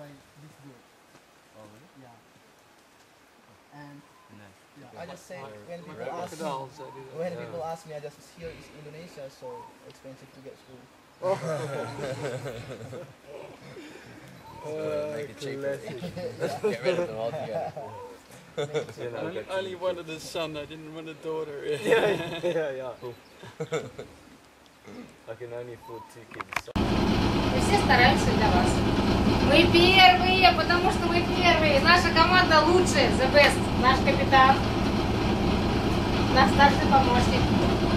by this girl. Oh really? Yeah. And nice. yeah, I just say when people ask me, when people ask me, I just here is Indonesia, so expensive to get school. Oh. uh, of only, only wanted a son, I didn't want a daughter. yeah, yeah, yeah. I can only afford two kids. Все. Мы первые, потому что мы первые. Наша команда лучшая, the best. Наш капитан, наш старший помощник.